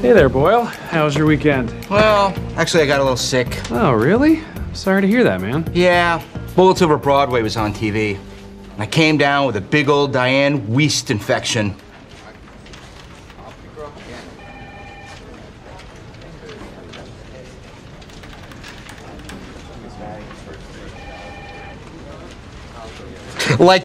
Hey there, Boyle. How was your weekend? Well, actually, I got a little sick. Oh, really? Sorry to hear that, man. Yeah, Bullets Over Broadway was on TV. And I came down with a big old Diane Wiest infection. Like